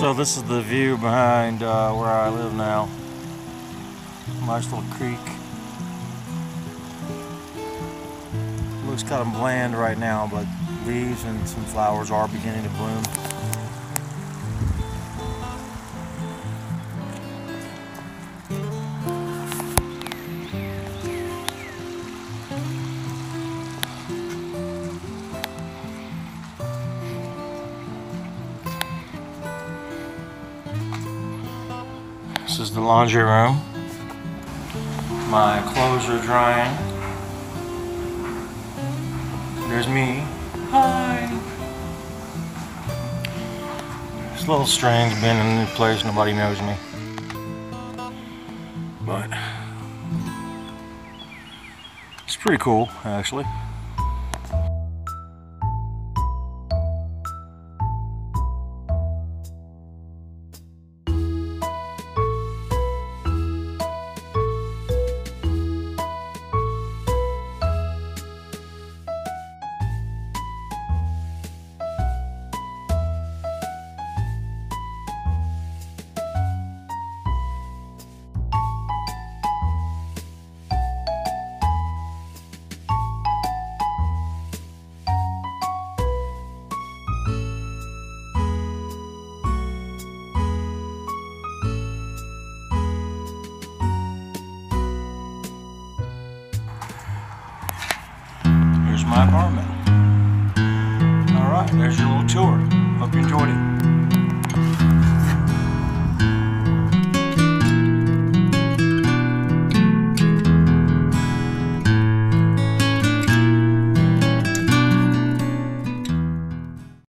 this is the view behind uh, where I live now. Nice little creek. Looks kind of bland right now, but leaves and some flowers are beginning to bloom. This is the laundry room. My clothes are drying. There's me. Hi. It's a little strange being in a new place, nobody knows me. But it's pretty cool, actually. my apartment. Alright, there's your little tour. Hope you enjoyed it.